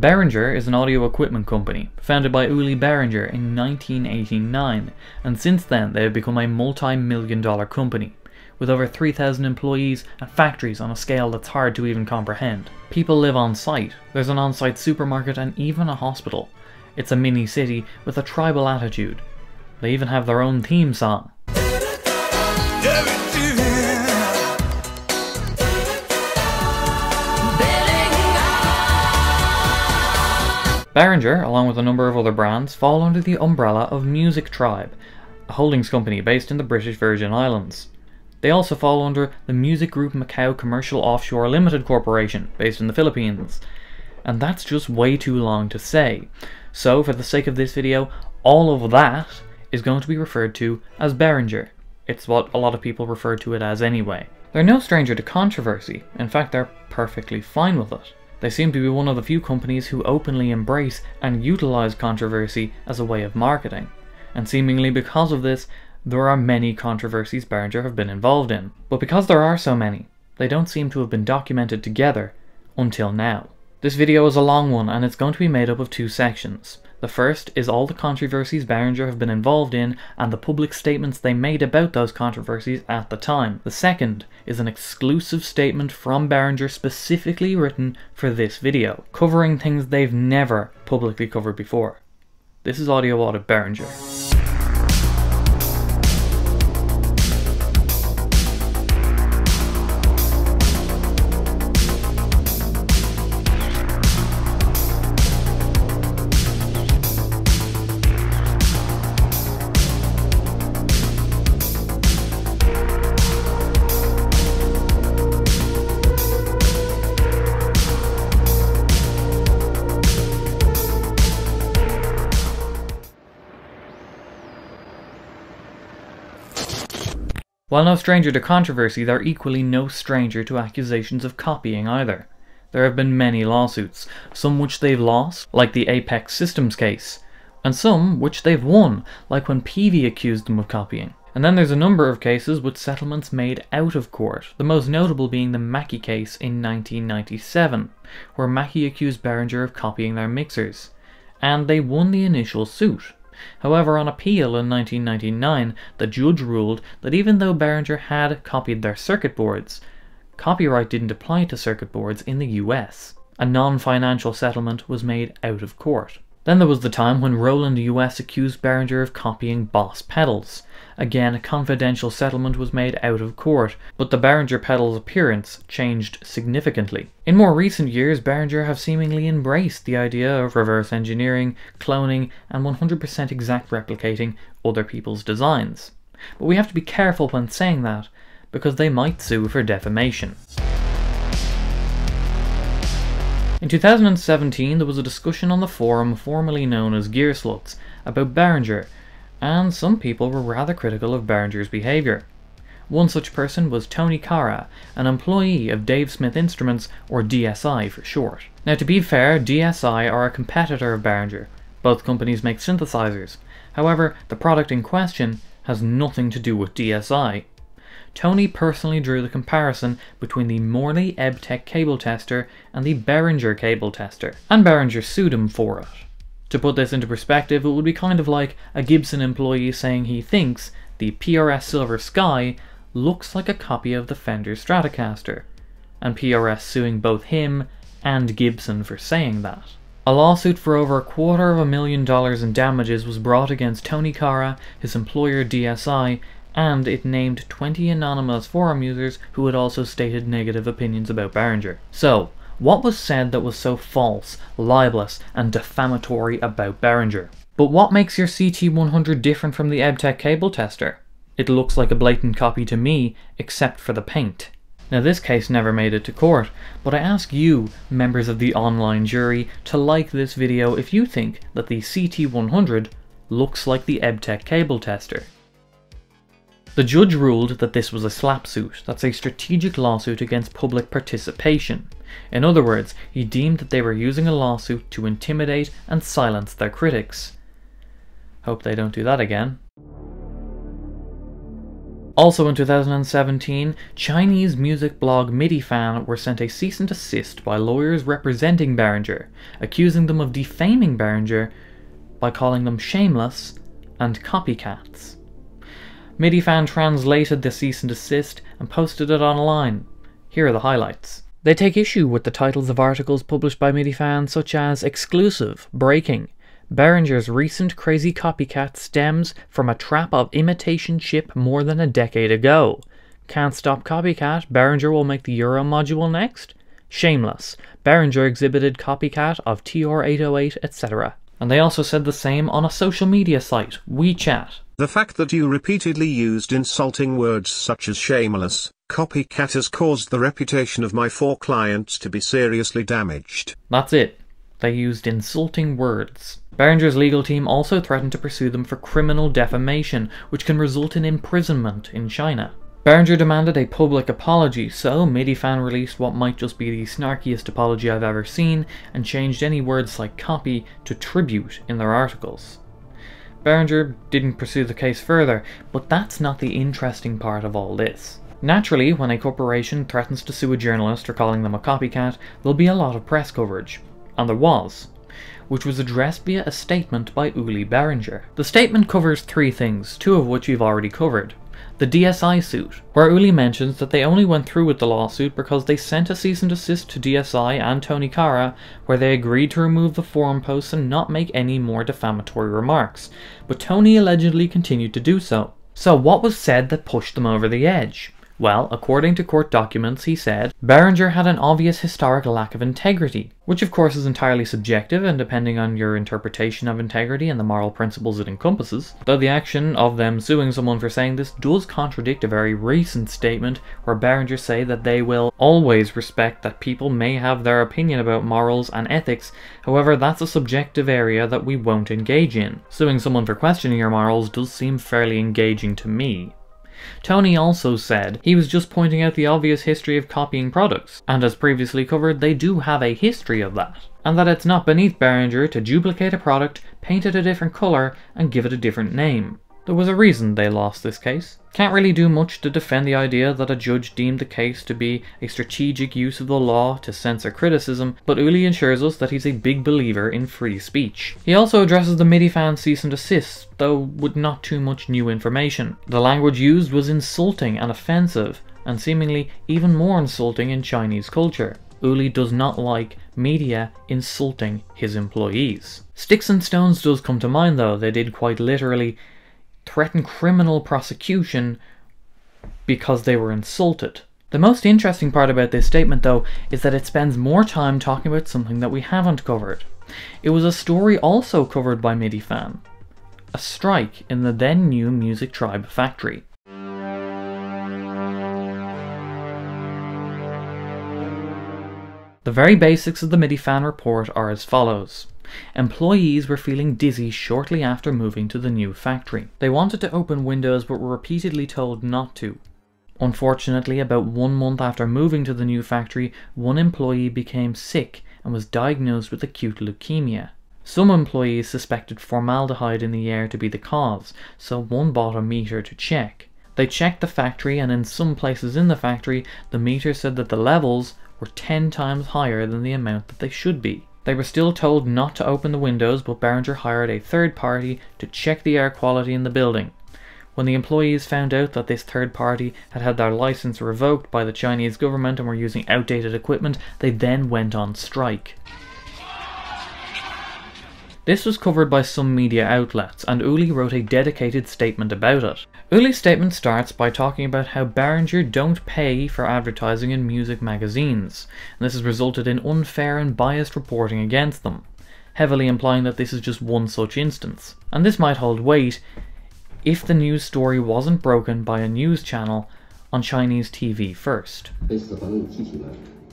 Behringer is an audio equipment company founded by Uli Behringer in 1989, and since then they have become a multi million dollar company with over 3,000 employees and factories on a scale that's hard to even comprehend. People live on site, there's an on site supermarket, and even a hospital. It's a mini city with a tribal attitude. They even have their own theme song. Behringer, along with a number of other brands, fall under the umbrella of Music Tribe, a holdings company based in the British Virgin Islands. They also fall under the Music Group Macau Commercial Offshore Limited Corporation, based in the Philippines. And that's just way too long to say. So, for the sake of this video, all of that is going to be referred to as Behringer. It's what a lot of people refer to it as anyway. They're no stranger to controversy, in fact, they're perfectly fine with it. They seem to be one of the few companies who openly embrace and utilize controversy as a way of marketing. And seemingly because of this, there are many controversies Behringer have been involved in. But because there are so many, they don't seem to have been documented together until now. This video is a long one and it's going to be made up of two sections. The first is all the controversies Behringer have been involved in and the public statements they made about those controversies at the time. The second is an exclusive statement from Behringer specifically written for this video, covering things they've never publicly covered before. This is Audio Audit Behringer. While no stranger to controversy, they're equally no stranger to accusations of copying either. There have been many lawsuits, some which they've lost, like the Apex Systems case, and some which they've won, like when Peavey accused them of copying. And then there's a number of cases with settlements made out of court, the most notable being the Mackie case in 1997, where Mackie accused Behringer of copying their mixers. And they won the initial suit, However, on appeal in 1999, the judge ruled that even though Behringer had copied their circuit boards, copyright didn't apply to circuit boards in the US. A non-financial settlement was made out of court. Then there was the time when Roland US accused Behringer of copying Boss pedals. Again, a confidential settlement was made out of court, but the Behringer pedal's appearance changed significantly. In more recent years, Behringer have seemingly embraced the idea of reverse engineering, cloning, and 100% exact replicating other people's designs. But we have to be careful when saying that, because they might sue for defamation. In 2017 there was a discussion on the forum formerly known as Gearslutz about Behringer, and some people were rather critical of Behringer's behaviour. One such person was Tony Cara, an employee of Dave Smith Instruments, or DSI for short. Now to be fair, DSI are a competitor of Behringer. Both companies make synthesizers. However, the product in question has nothing to do with DSI. Tony personally drew the comparison between the Morley EBTECH cable tester and the Behringer cable tester, and Behringer sued him for it. To put this into perspective, it would be kind of like a Gibson employee saying he thinks the PRS Silver Sky looks like a copy of the Fender Stratocaster, and PRS suing both him and Gibson for saying that. A lawsuit for over a quarter of a million dollars in damages was brought against Tony Cara, his employer DSI, and it named 20 anonymous forum users who had also stated negative opinions about Behringer. So, what was said that was so false, libelous, and defamatory about Behringer? But what makes your CT100 different from the EBTECH cable tester? It looks like a blatant copy to me, except for the paint. Now this case never made it to court, but I ask you, members of the online jury, to like this video if you think that the CT100 looks like the EBTECH cable tester. The judge ruled that this was a SLAPP suit, that's a strategic lawsuit against public participation. In other words, he deemed that they were using a lawsuit to intimidate and silence their critics. Hope they don't do that again. Also in 2017, Chinese music blog MIDI-Fan were sent a cease and desist by lawyers representing Behringer, accusing them of defaming Behringer by calling them shameless and copycats. MIDI-Fan translated the cease and desist and posted it online. Here are the highlights. They take issue with the titles of articles published by MIDI-Fan such as Exclusive, Breaking, Behringer's recent crazy copycat stems from a trap of imitation chip more than a decade ago. Can't stop copycat, Behringer will make the Euro module next? Shameless. Behringer exhibited copycat of TR-808, etc. And they also said the same on a social media site, WeChat. The fact that you repeatedly used insulting words such as shameless, copycat has caused the reputation of my four clients to be seriously damaged. That's it. They used insulting words. Behringer's legal team also threatened to pursue them for criminal defamation, which can result in imprisonment in China. Behringer demanded a public apology, so MIDI-Fan released what might just be the snarkiest apology I've ever seen, and changed any words like copy to tribute in their articles. Behringer didn't pursue the case further, but that's not the interesting part of all this. Naturally, when a corporation threatens to sue a journalist for calling them a copycat, there'll be a lot of press coverage. And there was which was addressed via a statement by Uli Behringer. The statement covers three things, two of which we've already covered. The DSI suit, where Uli mentions that they only went through with the lawsuit because they sent a cease and desist to DSI and Tony Kara, where they agreed to remove the forum posts and not make any more defamatory remarks, but Tony allegedly continued to do so. So what was said that pushed them over the edge? Well, according to court documents, he said, Behringer had an obvious historic lack of integrity, which of course is entirely subjective and depending on your interpretation of integrity and the moral principles it encompasses, though the action of them suing someone for saying this does contradict a very recent statement where Behringer say that they will always respect that people may have their opinion about morals and ethics, however that's a subjective area that we won't engage in. Suing someone for questioning your morals does seem fairly engaging to me. Tony also said he was just pointing out the obvious history of copying products, and as previously covered, they do have a history of that, and that it's not beneath Behringer to duplicate a product, paint it a different colour, and give it a different name. There was a reason they lost this case. Can't really do much to defend the idea that a judge deemed the case to be a strategic use of the law to censor criticism, but Uli assures us that he's a big believer in free speech. He also addresses the MIDI-Fan cease and desist, though with not too much new information. The language used was insulting and offensive, and seemingly even more insulting in Chinese culture. Uli does not like media insulting his employees. Sticks and Stones does come to mind though, they did quite literally threaten criminal prosecution because they were insulted. The most interesting part about this statement, though, is that it spends more time talking about something that we haven't covered. It was a story also covered by MIDI-Fan. A strike in the then new Music Tribe factory. The very basics of the MIDI-Fan report are as follows. Employees were feeling dizzy shortly after moving to the new factory. They wanted to open windows but were repeatedly told not to. Unfortunately, about one month after moving to the new factory, one employee became sick and was diagnosed with acute leukemia. Some employees suspected formaldehyde in the air to be the cause, so one bought a meter to check. They checked the factory and in some places in the factory, the meter said that the levels were 10 times higher than the amount that they should be. They were still told not to open the windows, but Behringer hired a third party to check the air quality in the building. When the employees found out that this third party had had their license revoked by the Chinese government and were using outdated equipment, they then went on strike. This was covered by some media outlets, and Uli wrote a dedicated statement about it. Uli's statement starts by talking about how Behringer don't pay for advertising in music magazines, and this has resulted in unfair and biased reporting against them, heavily implying that this is just one such instance. And this might hold weight if the news story wasn't broken by a news channel on Chinese TV first.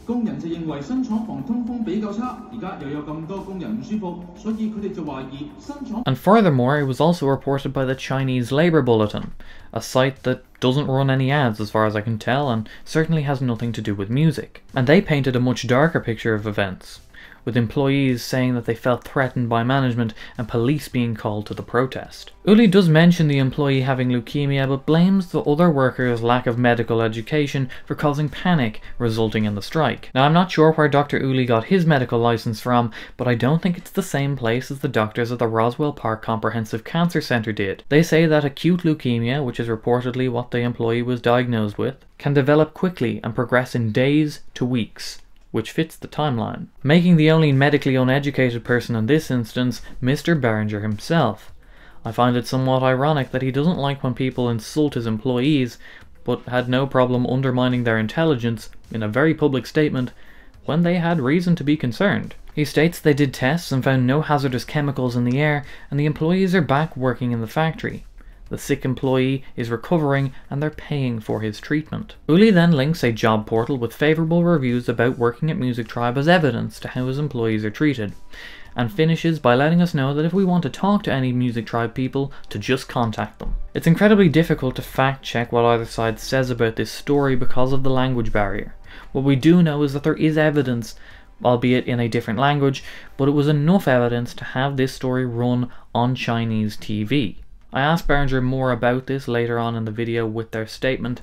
工人就认为新厂房通风比较差，而家又有咁多工人唔舒服，所以佢哋就怀疑新厂。And furthermore, it was also reported by the Chinese Labour Bulletin, a site that doesn't run any ads as far as I can tell and certainly has nothing to do with music. And they painted a much darker picture of events. with employees saying that they felt threatened by management and police being called to the protest. Uli does mention the employee having leukemia but blames the other workers' lack of medical education for causing panic, resulting in the strike. Now I'm not sure where Dr. Uli got his medical license from, but I don't think it's the same place as the doctors at the Roswell Park Comprehensive Cancer Center did. They say that acute leukemia, which is reportedly what the employee was diagnosed with, can develop quickly and progress in days to weeks which fits the timeline, making the only medically uneducated person in this instance Mr. Behringer himself. I find it somewhat ironic that he doesn't like when people insult his employees, but had no problem undermining their intelligence in a very public statement when they had reason to be concerned. He states they did tests and found no hazardous chemicals in the air, and the employees are back working in the factory. The sick employee is recovering and they're paying for his treatment. Uli then links a job portal with favourable reviews about working at Music Tribe as evidence to how his employees are treated, and finishes by letting us know that if we want to talk to any Music Tribe people, to just contact them. It's incredibly difficult to fact check what either side says about this story because of the language barrier. What we do know is that there is evidence albeit in a different language, but it was enough evidence to have this story run on Chinese TV. I asked Behringer more about this later on in the video with their statement,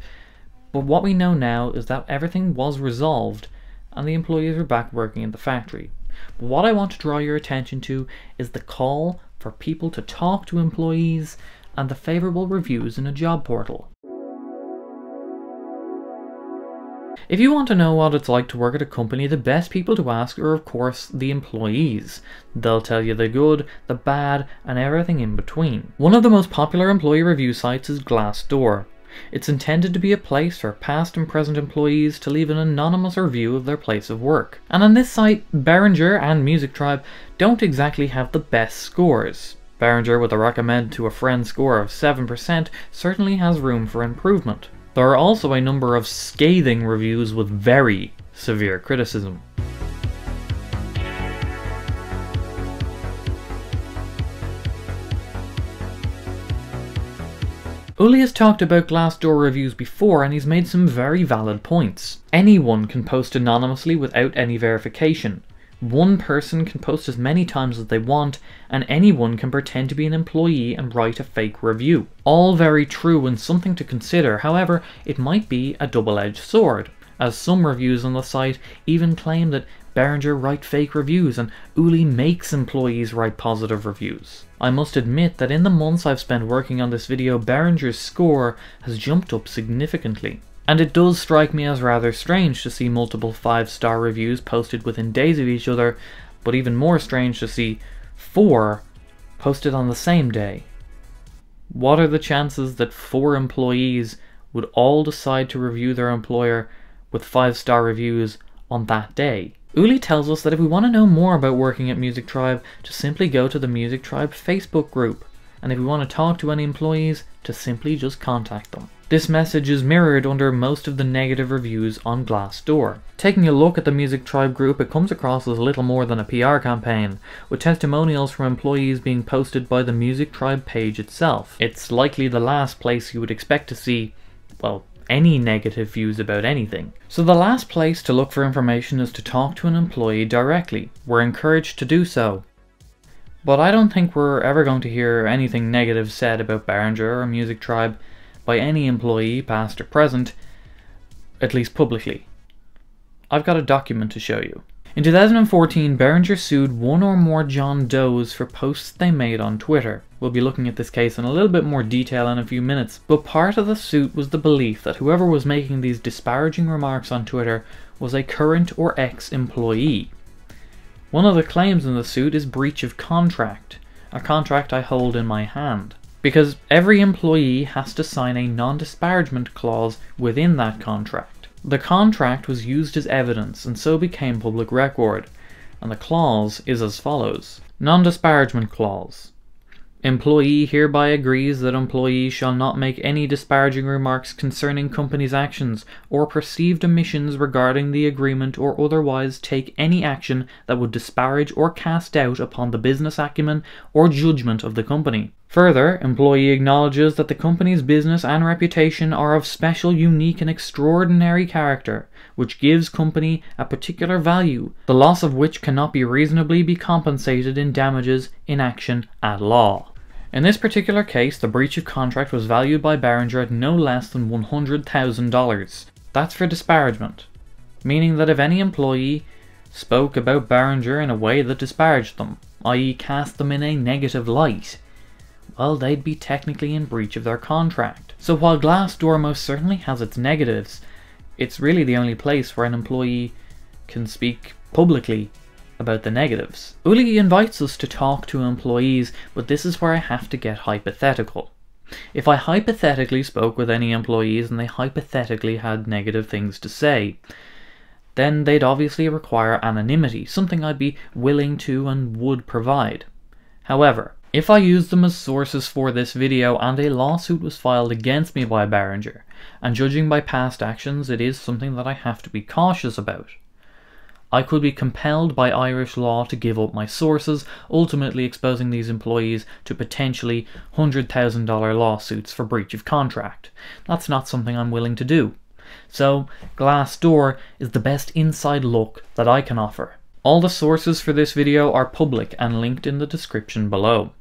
but what we know now is that everything was resolved and the employees are back working in the factory. But what I want to draw your attention to is the call for people to talk to employees and the favourable reviews in a job portal. If you want to know what it's like to work at a company, the best people to ask are of course the employees. They'll tell you the good, the bad, and everything in between. One of the most popular employee review sites is Glassdoor. It's intended to be a place for past and present employees to leave an anonymous review of their place of work. And on this site, Behringer and Music Tribe don't exactly have the best scores. Behringer with a recommend to a friend score of 7% certainly has room for improvement. There are also a number of scathing reviews with very severe criticism. Uli has talked about Glassdoor reviews before and he's made some very valid points. Anyone can post anonymously without any verification. One person can post as many times as they want, and anyone can pretend to be an employee and write a fake review. All very true and something to consider, however, it might be a double-edged sword, as some reviews on the site even claim that Behringer write fake reviews and Uli makes employees write positive reviews. I must admit that in the months I've spent working on this video, Behringer's score has jumped up significantly. And it does strike me as rather strange to see multiple 5-star reviews posted within days of each other, but even more strange to see 4 posted on the same day. What are the chances that 4 employees would all decide to review their employer with 5-star reviews on that day? Uli tells us that if we want to know more about working at Music Tribe, to simply go to the Music Tribe Facebook group, and if we want to talk to any employees, to simply just contact them. This message is mirrored under most of the negative reviews on Glassdoor. Taking a look at the Music Tribe group, it comes across as little more than a PR campaign, with testimonials from employees being posted by the Music Tribe page itself. It's likely the last place you would expect to see, well, any negative views about anything. So the last place to look for information is to talk to an employee directly. We're encouraged to do so. But I don't think we're ever going to hear anything negative said about Behringer or Music Tribe by any employee, past or present, at least publicly. I've got a document to show you. In 2014, Behringer sued one or more John Does for posts they made on Twitter. We'll be looking at this case in a little bit more detail in a few minutes, but part of the suit was the belief that whoever was making these disparaging remarks on Twitter was a current or ex-employee. One of the claims in the suit is breach of contract, a contract I hold in my hand because every employee has to sign a non-disparagement clause within that contract. The contract was used as evidence and so became public record, and the clause is as follows. Non-disparagement clause. Employee hereby agrees that employee shall not make any disparaging remarks concerning company's actions or perceived omissions regarding the agreement or otherwise take any action that would disparage or cast doubt upon the business acumen or judgment of the company. Further, employee acknowledges that the company's business and reputation are of special, unique, and extraordinary character, which gives company a particular value, the loss of which cannot be reasonably be compensated in damages in action at law. In this particular case, the breach of contract was valued by Behringer at no less than $100,000. That's for disparagement, meaning that if any employee spoke about Behringer in a way that disparaged them, i.e., cast them in a negative light, well, they'd be technically in breach of their contract. So while Glassdoor most certainly has its negatives, it's really the only place where an employee can speak publicly about the negatives. Uli invites us to talk to employees, but this is where I have to get hypothetical. If I hypothetically spoke with any employees and they hypothetically had negative things to say, then they'd obviously require anonymity, something I'd be willing to and would provide. However, if I used them as sources for this video and a lawsuit was filed against me by Behringer, and judging by past actions it is something that I have to be cautious about. I could be compelled by Irish law to give up my sources, ultimately exposing these employees to potentially $100,000 lawsuits for breach of contract. That's not something I'm willing to do. So, Glassdoor is the best inside look that I can offer. All the sources for this video are public and linked in the description below.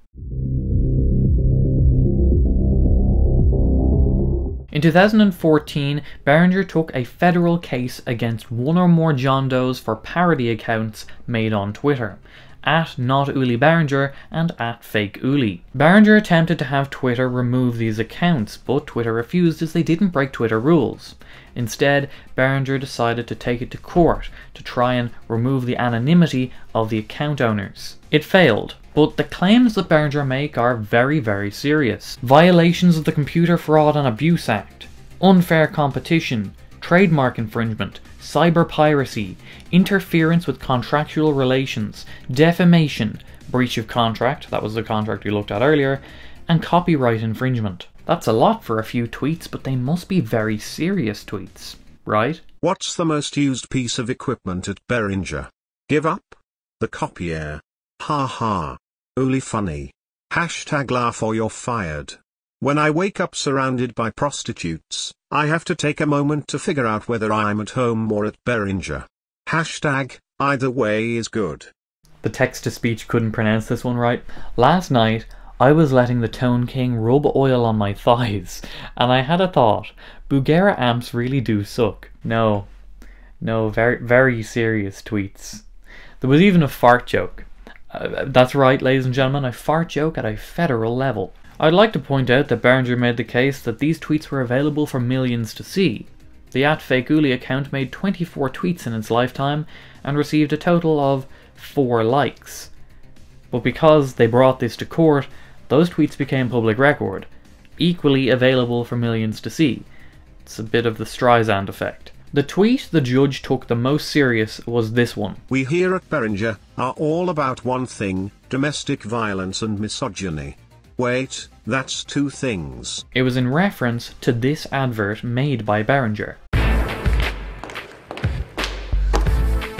In 2014, Behringer took a federal case against one or more John Does for parody accounts made on Twitter, at not Uli Behringer and at fake Uli. Behringer attempted to have Twitter remove these accounts, but Twitter refused as they didn't break Twitter rules. Instead, Behringer decided to take it to court to try and remove the anonymity of the account owners. It failed, but the claims that Behringer make are very, very serious. Violations of the Computer Fraud and Abuse Act, unfair competition, trademark infringement, cyber piracy, interference with contractual relations, defamation, breach of contract, that was the contract we looked at earlier, and copyright infringement. That's a lot for a few tweets, but they must be very serious tweets, right? What's the most used piece of equipment at Behringer? Give up? The copier. Ha ha. Only funny. Hashtag laugh or you're fired. When I wake up surrounded by prostitutes, I have to take a moment to figure out whether I'm at home or at Behringer. Hashtag, either way is good. The text to speech couldn't pronounce this one right. Last night, I was letting the Tone King rub oil on my thighs, and I had a thought. Bugera amps really do suck. No. No, very, very serious tweets. There was even a fart joke. Uh, that's right, ladies and gentlemen, a fart joke at a federal level. I'd like to point out that Behringer made the case that these tweets were available for millions to see. The at Fakeuli account made 24 tweets in its lifetime and received a total of 4 likes. But because they brought this to court, those tweets became public record, equally available for millions to see. It's a bit of the Streisand effect. The tweet the judge took the most serious was this one. We here at Behringer are all about one thing, domestic violence and misogyny. Wait, that's two things. It was in reference to this advert made by Behringer.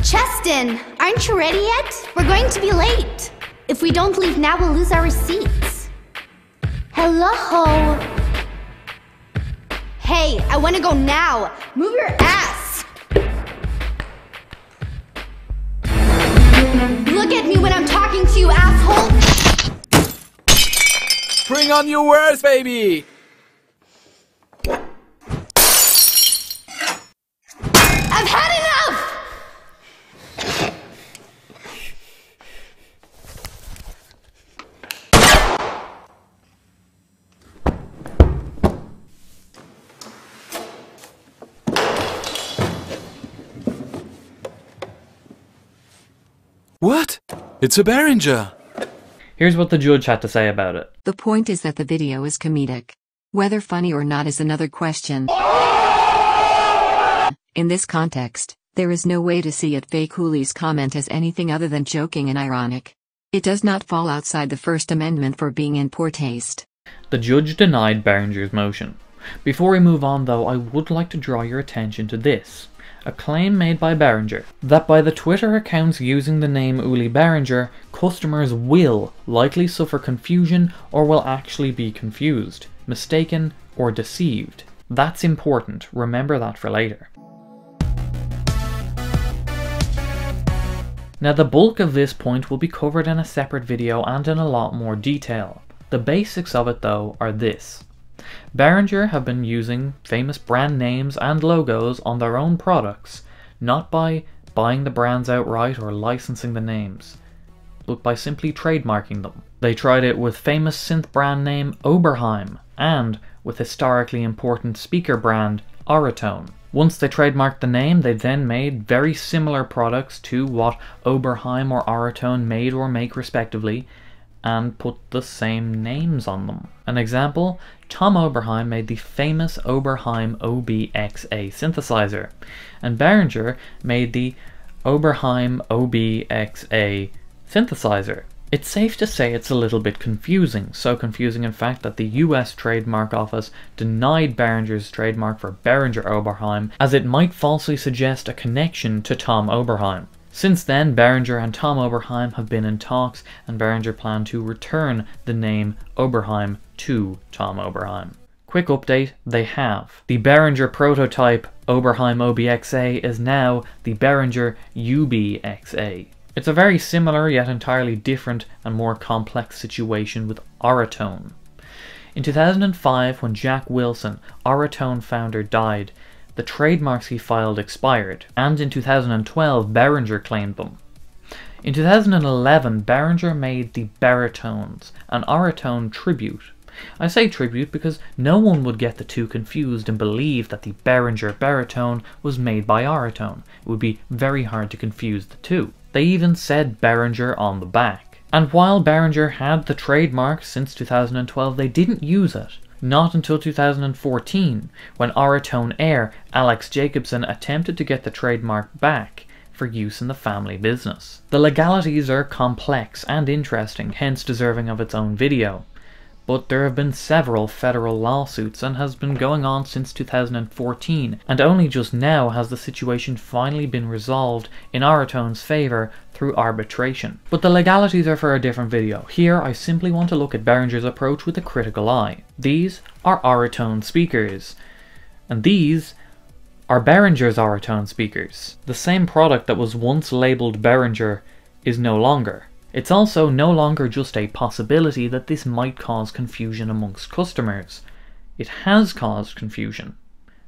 Cheston, aren't you ready yet? We're going to be late. If we don't leave now, we'll lose our receipts. Hello? Hey, I want to go now. Move your ass. Look at me when I'm talking to you, asshole. Bring on your words, baby! I've had enough! What? It's a Behringer! Here's what the judge had to say about it. The point is that the video is comedic. Whether funny or not is another question. In this context, there is no way to see it fake Uli's comment as anything other than joking and ironic. It does not fall outside the First Amendment for being in poor taste. The judge denied Behringer's motion. Before we move on though, I would like to draw your attention to this. A claim made by Behringer that by the Twitter accounts using the name Uli Behringer, customers will likely suffer confusion or will actually be confused, mistaken, or deceived. That's important, remember that for later. Now the bulk of this point will be covered in a separate video and in a lot more detail. The basics of it though are this. Behringer have been using famous brand names and logos on their own products, not by buying the brands outright or licensing the names, but by simply trademarking them. They tried it with famous synth brand name Oberheim and with historically important speaker brand Auratone. Once they trademarked the name, they then made very similar products to what Oberheim or Auratone made or make respectively, and put the same names on them. An example, Tom Oberheim made the famous Oberheim OBXA synthesizer, and Behringer made the Oberheim OBXA synthesizer. It's safe to say it's a little bit confusing, so confusing in fact that the US Trademark Office denied Behringer's trademark for Behringer Oberheim as it might falsely suggest a connection to Tom Oberheim. Since then, Behringer and Tom Oberheim have been in talks and Behringer planned to return the name Oberheim to Tom Oberheim. Quick update, they have. The Behringer prototype Oberheim OBXA is now the Behringer UBXA. It's a very similar yet entirely different and more complex situation with Auratone. In 2005, when Jack Wilson, Auratone founder, died, the trademarks he filed expired, and in 2012 Behringer claimed them. In 2011, Behringer made the Behritones, an Auratone tribute. I say tribute because no one would get the two confused and believe that the Behringer Behritone was made by Auratone. It would be very hard to confuse the two. They even said Behringer on the back. And while Behringer had the trademark since 2012, they didn't use it. Not until 2014, when Auratone heir Alex Jacobson attempted to get the trademark back for use in the family business. The legalities are complex and interesting, hence deserving of its own video but there have been several federal lawsuits and has been going on since 2014, and only just now has the situation finally been resolved in Auratone's favour through arbitration. But the legalities are for a different video. Here I simply want to look at Behringer's approach with a critical eye. These are Auratone speakers, and these are Behringer's Auratone speakers. The same product that was once labelled Behringer is no longer. It's also no longer just a possibility that this might cause confusion amongst customers. It has caused confusion.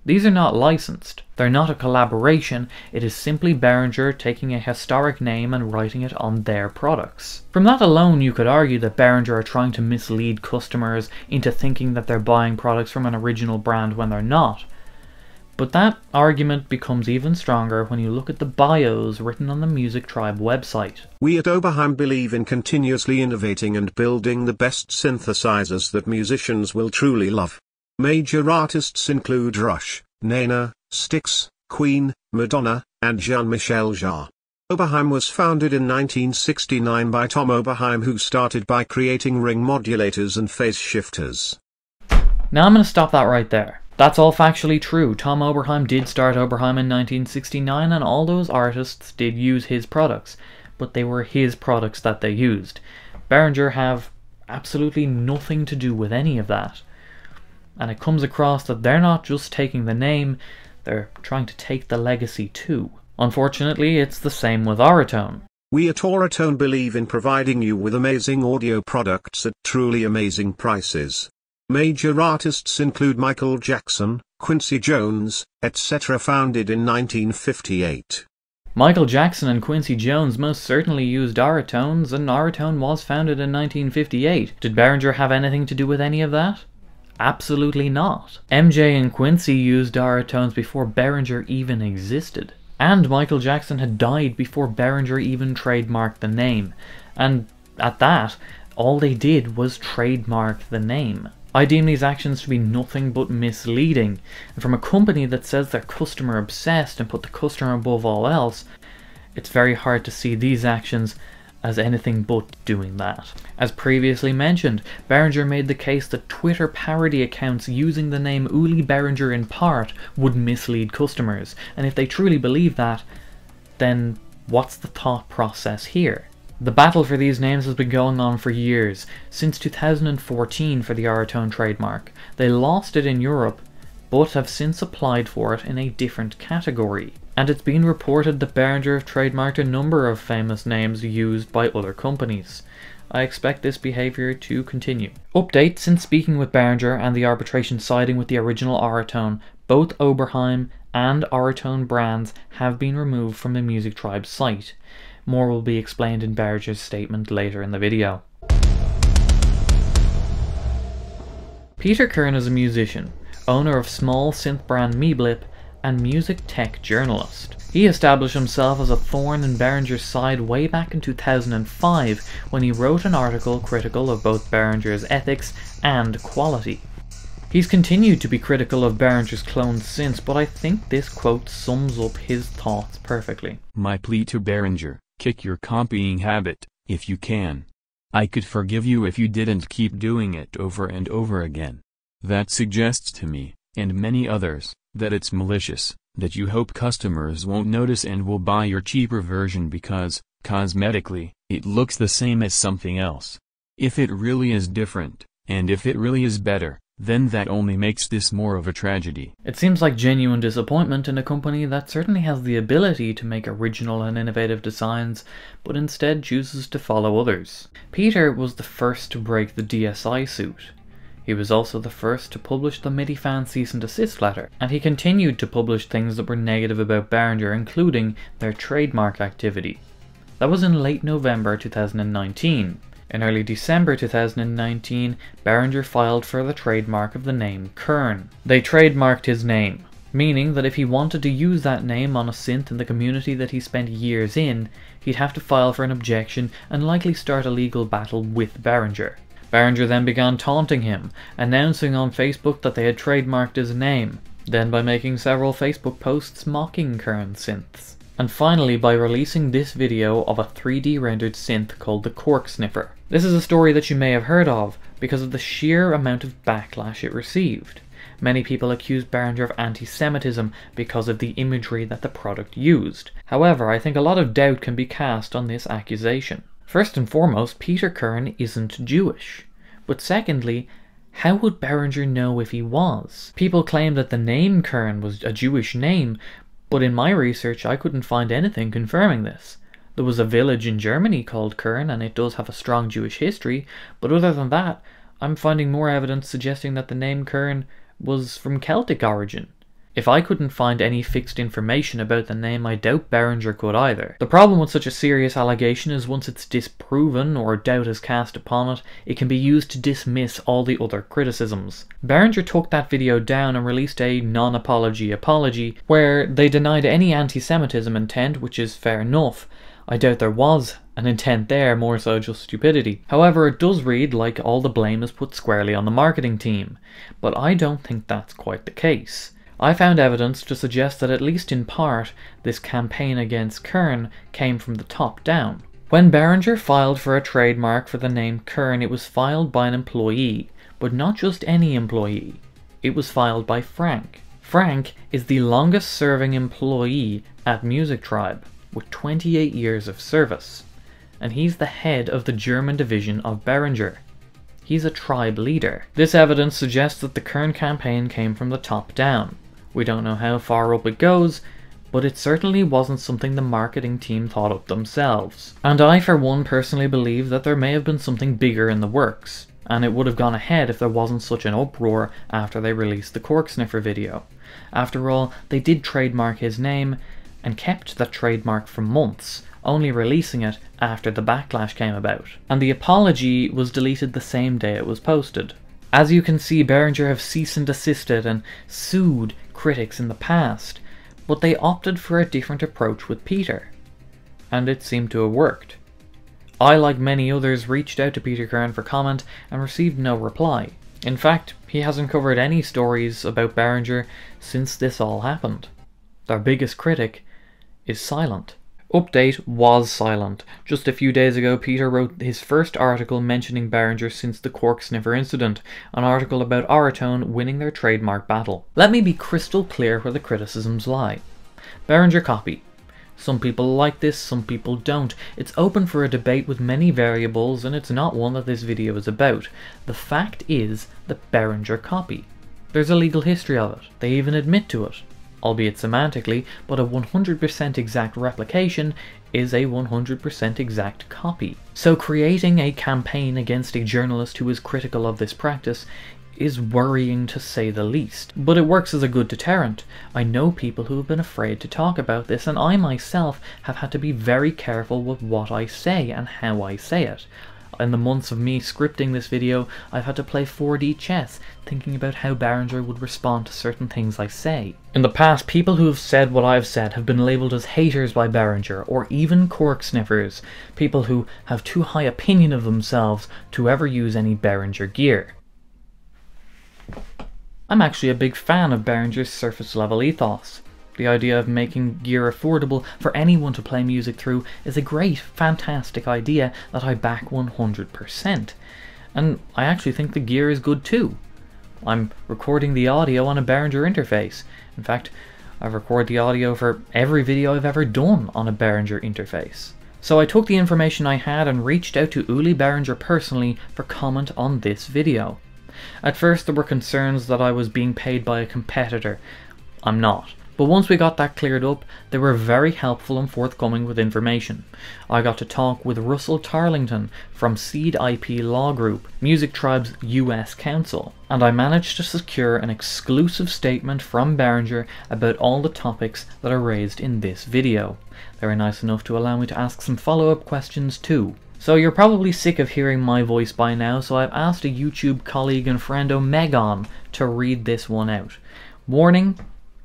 These are not licensed, they're not a collaboration, it is simply Behringer taking a historic name and writing it on their products. From that alone you could argue that Behringer are trying to mislead customers into thinking that they're buying products from an original brand when they're not, but that argument becomes even stronger when you look at the bios written on the Music Tribe website. We at Oberheim believe in continuously innovating and building the best synthesizers that musicians will truly love. Major artists include Rush, Nena, Styx, Queen, Madonna, and Jean-Michel Jarre. Oberheim was founded in 1969 by Tom Oberheim who started by creating ring modulators and phase shifters. Now I'm going to stop that right there. That's all factually true. Tom Oberheim did start Oberheim in 1969 and all those artists did use his products, but they were his products that they used. Behringer have absolutely nothing to do with any of that. And it comes across that they're not just taking the name, they're trying to take the legacy too. Unfortunately, it's the same with Auratone. We at Auratone believe in providing you with amazing audio products at truly amazing prices. Major artists include Michael Jackson, Quincy Jones, etc. founded in 1958. Michael Jackson and Quincy Jones most certainly used Auratones, and Auratone was founded in 1958. Did Behringer have anything to do with any of that? Absolutely not. MJ and Quincy used Auratones before Behringer even existed. And Michael Jackson had died before Behringer even trademarked the name. And at that, all they did was trademark the name. I deem these actions to be nothing but misleading, and from a company that says they're customer obsessed and put the customer above all else, it's very hard to see these actions as anything but doing that. As previously mentioned, Behringer made the case that Twitter parody accounts using the name Uli Behringer in part would mislead customers, and if they truly believe that, then what's the thought process here? The battle for these names has been going on for years, since 2014 for the Auratone trademark. They lost it in Europe, but have since applied for it in a different category. And it's been reported that Behringer have trademarked a number of famous names used by other companies. I expect this behaviour to continue. Update since speaking with Behringer and the arbitration siding with the original Auratone, both Oberheim and Auratone brands have been removed from the Music Tribe site. More will be explained in Behringer's statement later in the video. Peter Kirn is a musician, owner of small synth brand Meeblip, and music tech journalist. He established himself as a thorn in Behringer's side way back in 2005 when he wrote an article critical of both Behringer's ethics and quality. He's continued to be critical of Behringer's clones since, but I think this quote sums up his thoughts perfectly. My plea to Behringer, kick your copying habit, if you can. I could forgive you if you didn't keep doing it over and over again. That suggests to me, and many others, that it's malicious, that you hope customers won't notice and will buy your cheaper version because, cosmetically, it looks the same as something else. If it really is different, and if it really is better, then that only makes this more of a tragedy. It seems like genuine disappointment in a company that certainly has the ability to make original and innovative designs, but instead chooses to follow others. Peter was the first to break the DSI suit. He was also the first to publish the MIDI fan cease and desist letter, and he continued to publish things that were negative about Behringer, including their trademark activity. That was in late November 2019. In early December 2019, Behringer filed for the trademark of the name Kirn. They trademarked his name, meaning that if he wanted to use that name on a synth in the community that he spent years in, he'd have to file for an objection and likely start a legal battle with Behringer. Behringer then began taunting him, announcing on Facebook that they had trademarked his name, then by making several Facebook posts mocking Kirn synths and finally by releasing this video of a 3D rendered synth called the Cork Sniffer. This is a story that you may have heard of because of the sheer amount of backlash it received. Many people accused Behringer of anti-Semitism because of the imagery that the product used. However, I think a lot of doubt can be cast on this accusation. First and foremost, Peter Kirn isn't Jewish. But secondly, how would Behringer know if he was? People claim that the name Kirn was a Jewish name, but in my research I couldn't find anything confirming this. There was a village in Germany called Kirn and it does have a strong Jewish history, but other than that, I'm finding more evidence suggesting that the name Kirn was from Celtic origin. If I couldn't find any fixed information about the name, I doubt Behringer could either. The problem with such a serious allegation is once it's disproven or doubt is cast upon it, it can be used to dismiss all the other criticisms. Behringer took that video down and released a non-apology apology, where they denied any anti-Semitism intent, which is fair enough. I doubt there was an intent there, more so just stupidity. However, it does read like all the blame is put squarely on the marketing team, but I don't think that's quite the case. I found evidence to suggest that at least in part, this campaign against Kirn came from the top down. When Behringer filed for a trademark for the name Kirn, it was filed by an employee, but not just any employee. It was filed by Frank. Frank is the longest serving employee at Music Tribe, with 28 years of service, and he's the head of the German division of Behringer. He's a tribe leader. This evidence suggests that the Kirn campaign came from the top down. We don't know how far up it goes, but it certainly wasn't something the marketing team thought up themselves. And I, for one, personally believe that there may have been something bigger in the works, and it would have gone ahead if there wasn't such an uproar after they released the Cork Sniffer video. After all, they did trademark his name, and kept that trademark for months, only releasing it after the backlash came about. And the apology was deleted the same day it was posted. As you can see, Behringer have cease and desisted and sued critics in the past, but they opted for a different approach with Peter, and it seemed to have worked. I, like many others, reached out to Peter Kirn for comment and received no reply. In fact, he hasn't covered any stories about Behringer since this all happened. Their biggest critic is silent. Update was silent. Just a few days ago, Peter wrote his first article mentioning Behringer since the Cork Sniffer incident, an article about Auratone winning their trademark battle. Let me be crystal clear where the criticisms lie. Behringer copy. Some people like this, some people don't. It's open for a debate with many variables, and it's not one that this video is about. The fact is the Behringer copy. There's a legal history of it. They even admit to it. Albeit semantically, but a 100% exact replication is a 100% exact copy. So creating a campaign against a journalist who is critical of this practice is worrying to say the least. But it works as a good deterrent. I know people who have been afraid to talk about this, and I myself have had to be very careful with what I say and how I say it. In the months of me scripting this video, I've had to play 4D chess, thinking about how Behringer would respond to certain things I say. In the past, people who have said what I've said have been labelled as haters by Behringer, or even cork sniffers, people who have too high opinion of themselves to ever use any Behringer gear. I'm actually a big fan of Behringer's surface level ethos. The idea of making gear affordable for anyone to play music through is a great, fantastic idea that I back 100%. And I actually think the gear is good too. I'm recording the audio on a Behringer interface. In fact, I record the audio for every video I've ever done on a Behringer interface. So I took the information I had and reached out to Uli Behringer personally for comment on this video. At first there were concerns that I was being paid by a competitor. I'm not. But once we got that cleared up, they were very helpful and forthcoming with information. I got to talk with Russell Tarleton from Seed IP Law Group, Music Tribe's US counsel, and I managed to secure an exclusive statement from Behringer about all the topics that are raised in this video. They were nice enough to allow me to ask some follow-up questions too. So you're probably sick of hearing my voice by now, so I've asked a YouTube colleague and friend Megan to read this one out. Warning,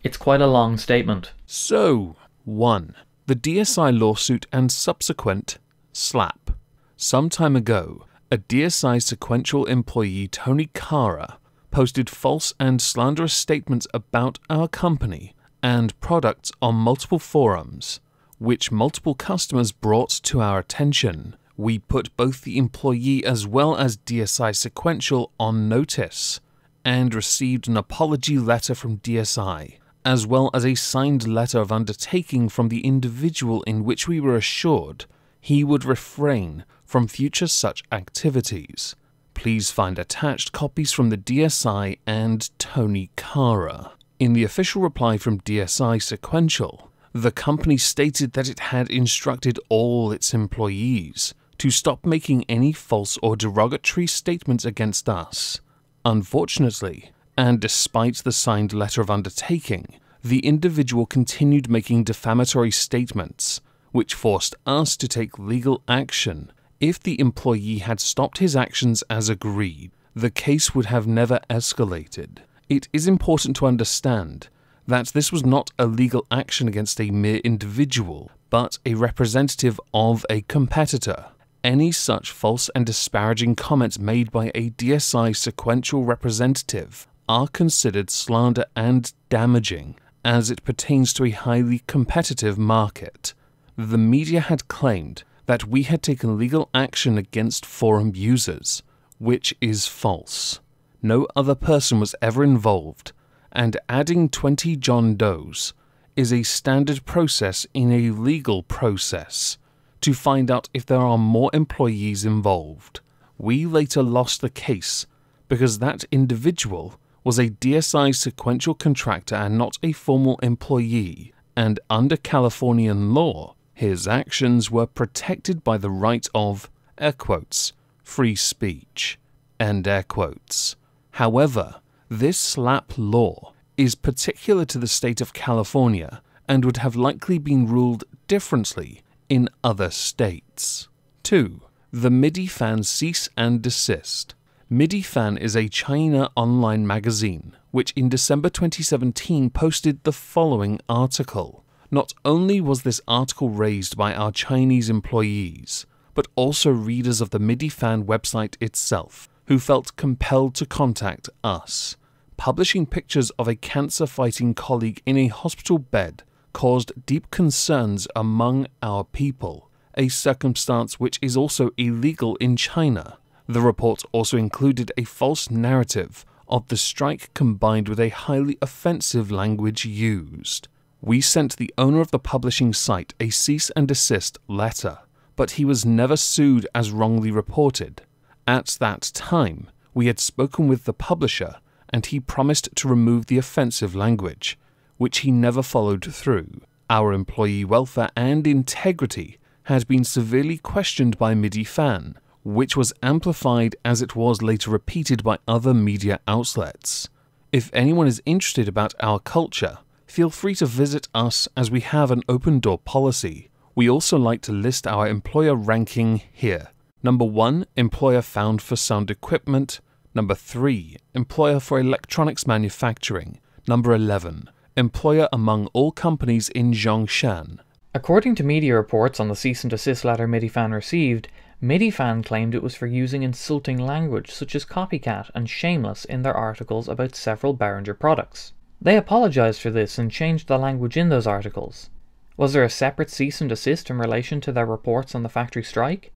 it's quite a long statement. So, 1. The DSI lawsuit and subsequent SLAPP. Some time ago, a DSI sequential employee, Tony Kara, posted false and slanderous statements about our company and products on multiple forums, which multiple customers brought to our attention we put both the employee as well as DSI Sequential on notice and received an apology letter from DSI, as well as a signed letter of undertaking from the individual in which we were assured he would refrain from future such activities. Please find attached copies from the DSI and Tony Kara. In the official reply from DSI Sequential, the company stated that it had instructed all its employees to stop making any false or derogatory statements against us. Unfortunately, and despite the signed letter of undertaking, the individual continued making defamatory statements, which forced us to take legal action. If the employee had stopped his actions as agreed, the case would have never escalated. It is important to understand that this was not a legal action against a mere individual, but a representative of a competitor any such false and disparaging comments made by a DSI sequential representative are considered slander and damaging as it pertains to a highly competitive market. The media had claimed that we had taken legal action against forum users, which is false. No other person was ever involved, and adding 20 John Does is a standard process in a legal process to find out if there are more employees involved. We later lost the case because that individual was a DSI sequential contractor and not a formal employee, and under Californian law, his actions were protected by the right of, air quotes, free speech, end air quotes. However, this SLAPP law is particular to the state of California and would have likely been ruled differently in other states. 2. The Midifan Cease and Desist. Midifan is a China online magazine which in December 2017 posted the following article. Not only was this article raised by our Chinese employees, but also readers of the Midifan website itself, who felt compelled to contact us. Publishing pictures of a cancer fighting colleague in a hospital bed caused deep concerns among our people, a circumstance which is also illegal in China. The report also included a false narrative of the strike combined with a highly offensive language used. We sent the owner of the publishing site a cease and desist letter, but he was never sued as wrongly reported. At that time, we had spoken with the publisher and he promised to remove the offensive language, which he never followed through. Our employee welfare and integrity had been severely questioned by Midifan, which was amplified as it was later repeated by other media outlets. If anyone is interested about our culture, feel free to visit us as we have an open door policy. We also like to list our employer ranking here. Number 1, employer found for sound equipment. Number 3, employer for electronics manufacturing. Number 11, employer among all companies in Zhongshan. According to media reports on the cease and desist letter Midifan received, Midifan claimed it was for using insulting language such as copycat and shameless in their articles about several Behringer products. They apologized for this and changed the language in those articles. Was there a separate cease and desist in relation to their reports on the factory strike?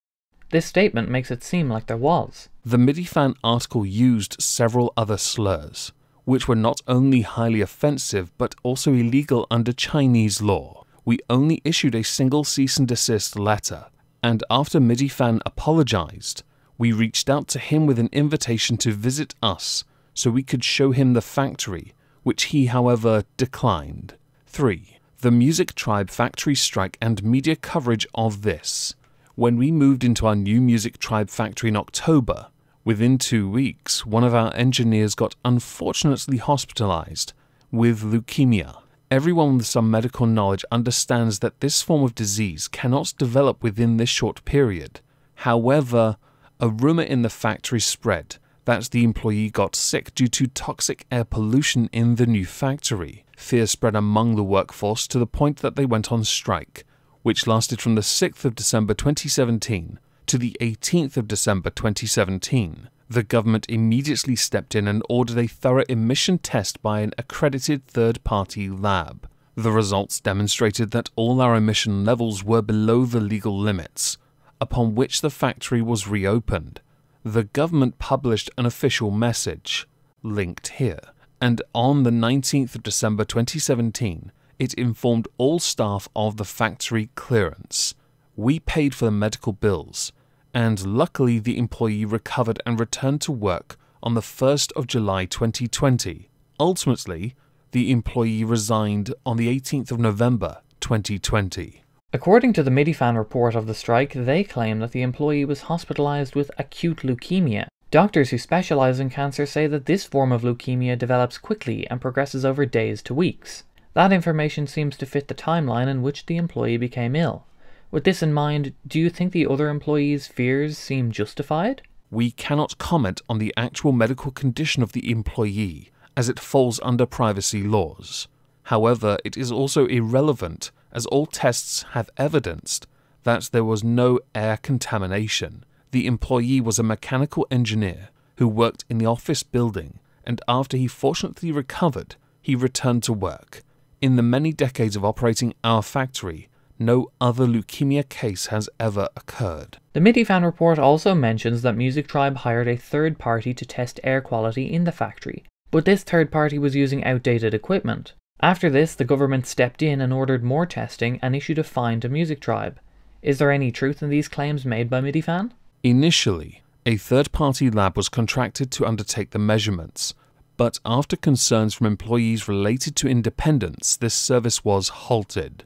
This statement makes it seem like there was. The Midifan article used several other slurs, which were not only highly offensive but also illegal under Chinese law. We only issued a single cease and desist letter, and after Midifan apologized, we reached out to him with an invitation to visit us so we could show him the factory, which he, however, declined. 3. The Music Tribe factory strike and media coverage of this. When we moved into our new Music Tribe factory in October, Within two weeks, one of our engineers got unfortunately hospitalized with leukemia. Everyone with some medical knowledge understands that this form of disease cannot develop within this short period. However, a rumor in the factory spread that the employee got sick due to toxic air pollution in the new factory. Fear spread among the workforce to the point that they went on strike, which lasted from the 6th of December 2017 to the 18th of December 2017, the government immediately stepped in and ordered a thorough emission test by an accredited third party lab. The results demonstrated that all our emission levels were below the legal limits, upon which the factory was reopened. The government published an official message, linked here, and on the 19th of December 2017, it informed all staff of the factory clearance. We paid for the medical bills, and luckily the employee recovered and returned to work on the 1st of July 2020. Ultimately, the employee resigned on the 18th of November 2020. According to the Midifan report of the strike, they claim that the employee was hospitalized with acute leukemia. Doctors who specialize in cancer say that this form of leukemia develops quickly and progresses over days to weeks. That information seems to fit the timeline in which the employee became ill. With this in mind, do you think the other employees' fears seem justified? We cannot comment on the actual medical condition of the employee, as it falls under privacy laws. However, it is also irrelevant, as all tests have evidenced that there was no air contamination. The employee was a mechanical engineer who worked in the office building, and after he fortunately recovered, he returned to work. In the many decades of operating our factory, no other leukemia case has ever occurred. The Midifan report also mentions that Music Tribe hired a third party to test air quality in the factory, but this third party was using outdated equipment. After this, the government stepped in and ordered more testing and issued a fine to Music Tribe. Is there any truth in these claims made by Midifan? Initially, a third party lab was contracted to undertake the measurements, but after concerns from employees related to independence, this service was halted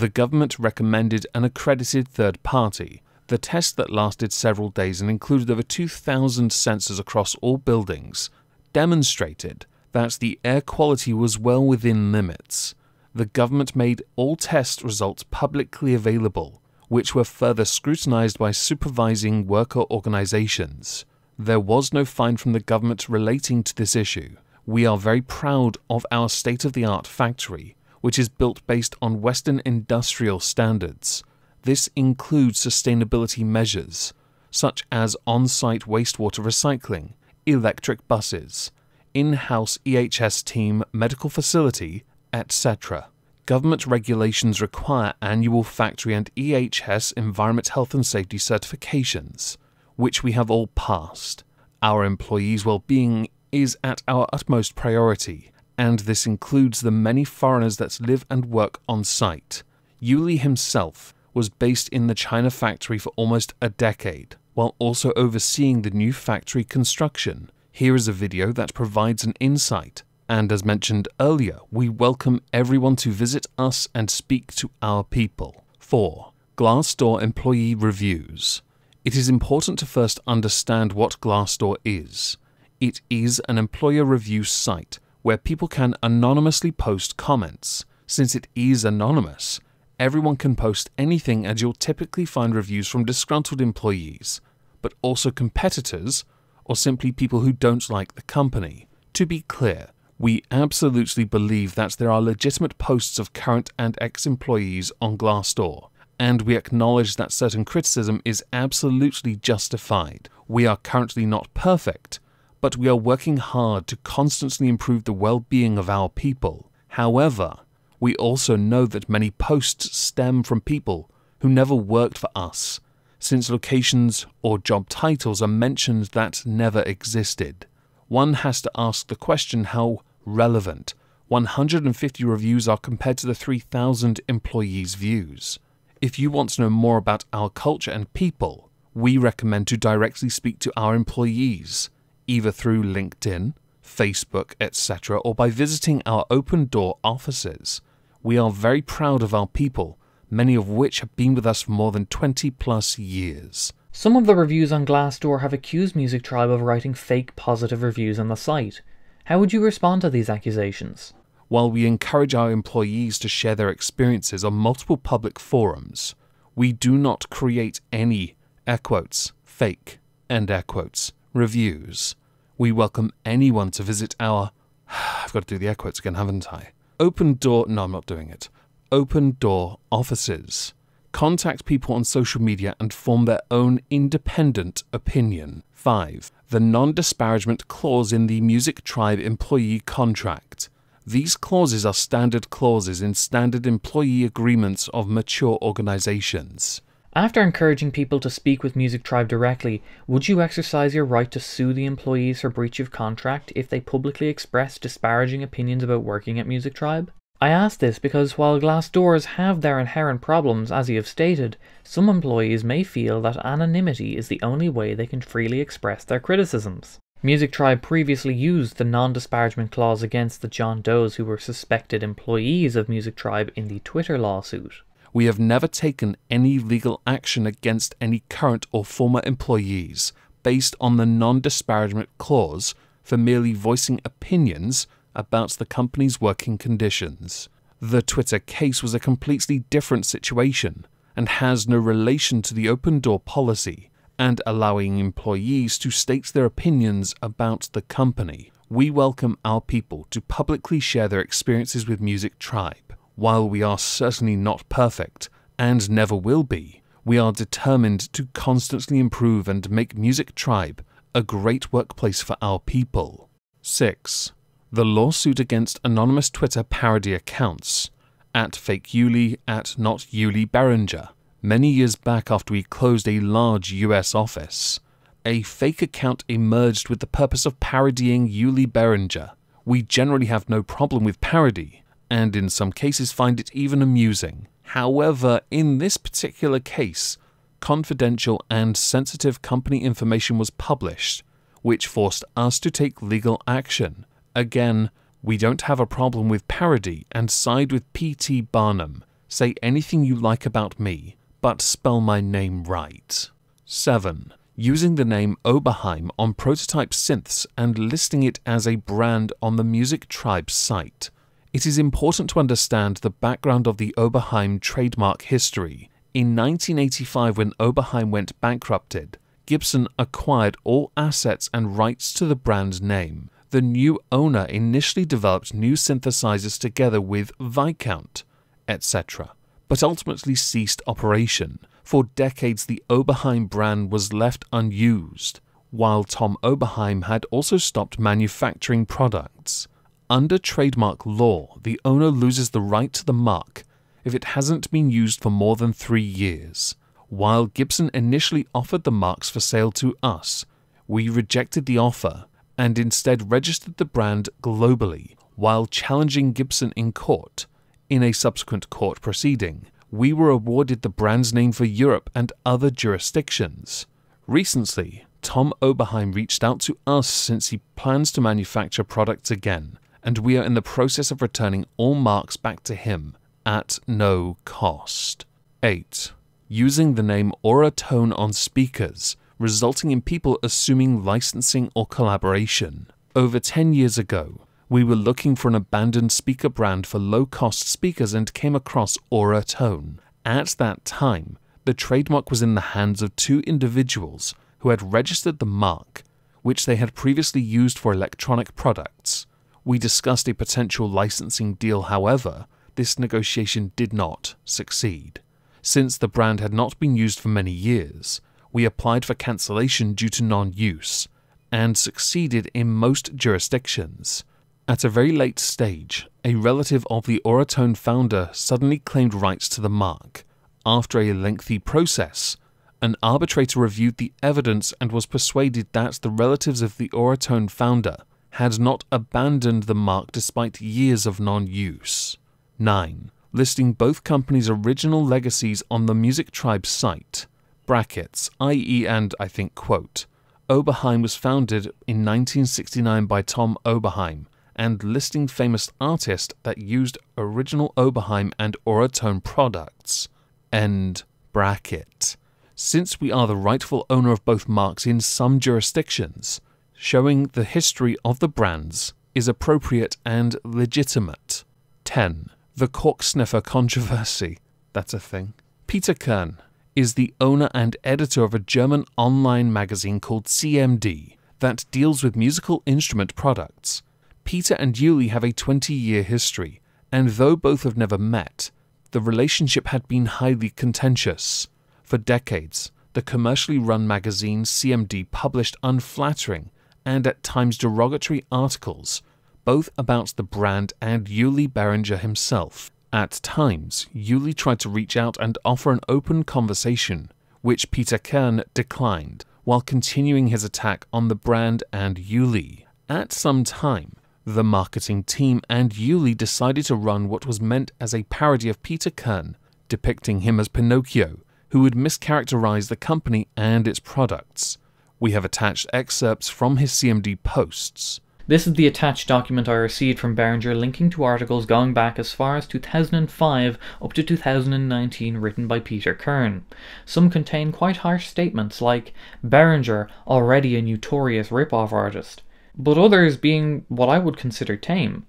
the government recommended an accredited third party. The test that lasted several days and included over 2,000 sensors across all buildings demonstrated that the air quality was well within limits. The government made all test results publicly available, which were further scrutinized by supervising worker organizations. There was no fine from the government relating to this issue. We are very proud of our state of the art factory, which is built based on Western industrial standards. This includes sustainability measures, such as on site wastewater recycling, electric buses, in house EHS team medical facility, etc. Government regulations require annual factory and EHS environment health and safety certifications, which we have all passed. Our employees' well being is at our utmost priority and this includes the many foreigners that live and work on site. Uli himself was based in the China factory for almost a decade, while also overseeing the new factory construction. Here is a video that provides an insight. And as mentioned earlier, we welcome everyone to visit us and speak to our people. 4. Glassdoor Employee Reviews. It is important to first understand what Glassdoor is. It is an employer review site where people can anonymously post comments. Since it is anonymous, everyone can post anything and you'll typically find reviews from disgruntled employees, but also competitors or simply people who don't like the company. To be clear, we absolutely believe that there are legitimate posts of current and ex employees on Glassdoor, and we acknowledge that certain criticism is absolutely justified. We are currently not perfect, but we are working hard to constantly improve the well being of our people. However, we also know that many posts stem from people who never worked for us, since locations or job titles are mentioned that never existed. One has to ask the question how relevant 150 reviews are compared to the 3,000 employees' views. If you want to know more about our culture and people, we recommend to directly speak to our employees, either through LinkedIn, Facebook, etc., or by visiting our open door offices. We are very proud of our people, many of which have been with us for more than 20 plus years. Some of the reviews on Glassdoor have accused Music Tribe of writing fake positive reviews on the site. How would you respond to these accusations? While we encourage our employees to share their experiences on multiple public forums, we do not create any air quotes, fake, end air quotes, reviews. We welcome anyone to visit our I've got to do the air quotes again, haven't I? Open door no, I'm not doing it. Open door offices. Contact people on social media and form their own independent opinion. 5. The non disparagement clause in the Music Tribe employee contract. These clauses are standard clauses in standard employee agreements of mature organizations. After encouraging people to speak with Music Tribe directly, would you exercise your right to sue the employees for breach of contract if they publicly express disparaging opinions about working at Music Tribe? I ask this because while glass doors have their inherent problems, as you have stated, some employees may feel that anonymity is the only way they can freely express their criticisms. Music Tribe previously used the non disparagement clause against the John Does who were suspected employees of Music Tribe in the Twitter lawsuit. We have never taken any legal action against any current or former employees based on the non disparagement clause for merely voicing opinions about the company's working conditions. The Twitter case was a completely different situation and has no relation to the open door policy and allowing employees to state their opinions about the company. We welcome our people to publicly share their experiences with Music Tribe. While we are certainly not perfect and never will be, we are determined to constantly improve and make Music Tribe a great workplace for our people. 6. The lawsuit against anonymous Twitter parody accounts at fake Uli at not Uli Behringer Many years back, after we closed a large US office, a fake account emerged with the purpose of parodying Uli Behringer. We generally have no problem with parody, and in some cases find it even amusing. However, in this particular case, confidential and sensitive company information was published, which forced us to take legal action. Again, we don't have a problem with parody and side with P.T. Barnum. Say anything you like about me, but spell my name right. 7. Using the name Oberheim on prototype synths and listing it as a brand on the Music Tribe site. It is important to understand the background of the Oberheim trademark history. In 1985, when Oberheim went bankrupted, Gibson acquired all assets and rights to the brand name. The new owner initially developed new synthesizers together with Viscount, etc but ultimately ceased operation. For decades, the Oberheim brand was left unused, while Tom Oberheim had also stopped manufacturing products. Under trademark law, the owner loses the right to the mark if it hasn't been used for more than three years. While Gibson initially offered the marks for sale to us, we rejected the offer and instead registered the brand globally while challenging Gibson in court. In a subsequent court proceeding, we were awarded the brand's name for Europe and other jurisdictions. Recently, Tom Oberheim reached out to us since he plans to manufacture products again, and we are in the process of returning all marks back to him at no cost. 8. Using the name Auratone on speakers, resulting in people assuming licensing or collaboration. Over 10 years ago, we were looking for an abandoned speaker brand for low cost speakers and came across Auratone. At that time, the trademark was in the hands of two individuals who had registered the mark, which they had previously used for electronic products. We discussed a potential licensing deal, however, this negotiation did not succeed. Since the brand had not been used for many years, we applied for cancellation due to non use and succeeded in most jurisdictions. At a very late stage, a relative of the Auratone founder suddenly claimed rights to the mark. After a lengthy process, an arbitrator reviewed the evidence and was persuaded that the relatives of the Auratone founder had not abandoned the mark despite years of non use. 9. Listing both companies' original legacies on the Music Tribe site. Brackets, i.e., and I think, quote, Oberheim was founded in 1969 by Tom Oberheim and listing famous artists that used original Oberheim and Auratone products. End bracket. Since we are the rightful owner of both marks in some jurisdictions, showing the history of the brands is appropriate and legitimate. 10. The Cork Sniffer Controversy. That's a thing. Peter Kirn is the owner and editor of a German online magazine called CMD that deals with musical instrument products. Peter and Uli have a 20 year history, and though both have never met, the relationship had been highly contentious. For decades, the commercially run magazine CMD published unflattering and at times derogatory articles, both about the brand and Uli Behringer himself. At times, Uli tried to reach out and offer an open conversation, which Peter Kirn declined, while continuing his attack on the brand and Uli. At some time, the marketing team and Uli decided to run what was meant as a parody of Peter Kirn, depicting him as Pinocchio, who would mischaracterize the company and its products. We have attached excerpts from his CMD posts. This is the attached document I received from Behringer linking to articles going back as far as 2005 up to 2019 written by Peter Kirn. Some contain quite harsh statements like Behringer, already a notorious rip-off artist, but others being what I would consider tame.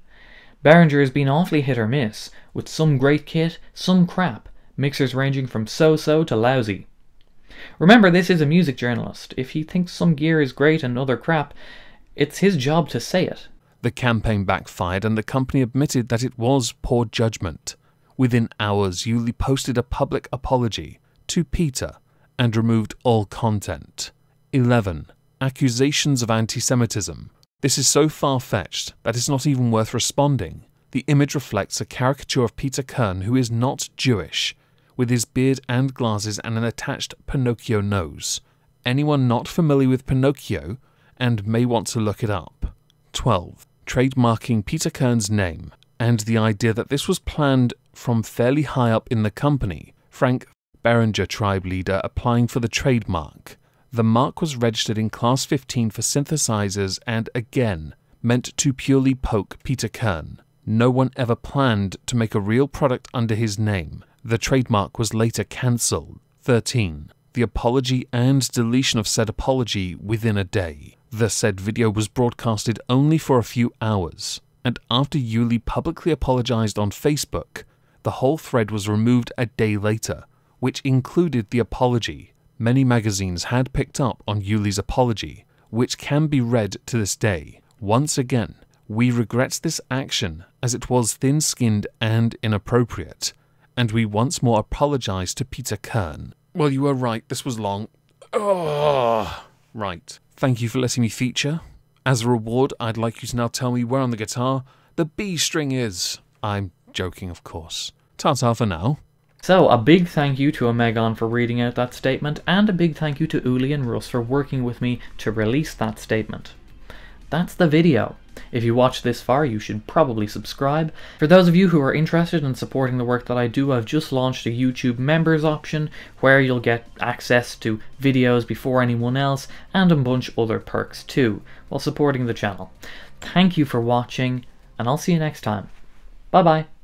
Behringer has been awfully hit or miss, with some great kit, some crap, mixers ranging from so-so to lousy. Remember, this is a music journalist. If he thinks some gear is great and other crap, it's his job to say it. The campaign backfired and the company admitted that it was poor judgment. Within hours, Uli posted a public apology to Peter and removed all content. 11. Accusations of anti Semitism. This is so far fetched that it's not even worth responding. The image reflects a caricature of Peter Kirn, who is not Jewish, with his beard and glasses and an attached Pinocchio nose. Anyone not familiar with Pinocchio and may want to look it up. 12. Trademarking Peter Kirn's name and the idea that this was planned from fairly high up in the company. Frank Behringer tribe leader applying for the trademark. The mark was registered in Class 15 for synthesizers and again meant to purely poke Peter Kirn. No one ever planned to make a real product under his name. The trademark was later cancelled. 13. The apology and deletion of said apology within a day. The said video was broadcasted only for a few hours, and after Uli publicly apologized on Facebook, the whole thread was removed a day later, which included the apology. Many magazines had picked up on Uli's apology, which can be read to this day. Once again, we regret this action as it was thin skinned and inappropriate, and we once more apologize to Peter Kirn. Well, you were right, this was long. Oh, right. Thank you for letting me feature. As a reward, I'd like you to now tell me where on the guitar the B string is. I'm joking, of course. Ta ta for now. So, a big thank you to Omegon for reading out that statement, and a big thank you to Uli and Russ for working with me to release that statement. that's the video. If you watched this far, you should probably subscribe. For those of you who are interested in supporting the work that I do, I've just launched a YouTube members option where you'll get access to videos before anyone else and a bunch other perks too, while supporting the channel. Thank you for watching, and I'll see you next time. Bye bye.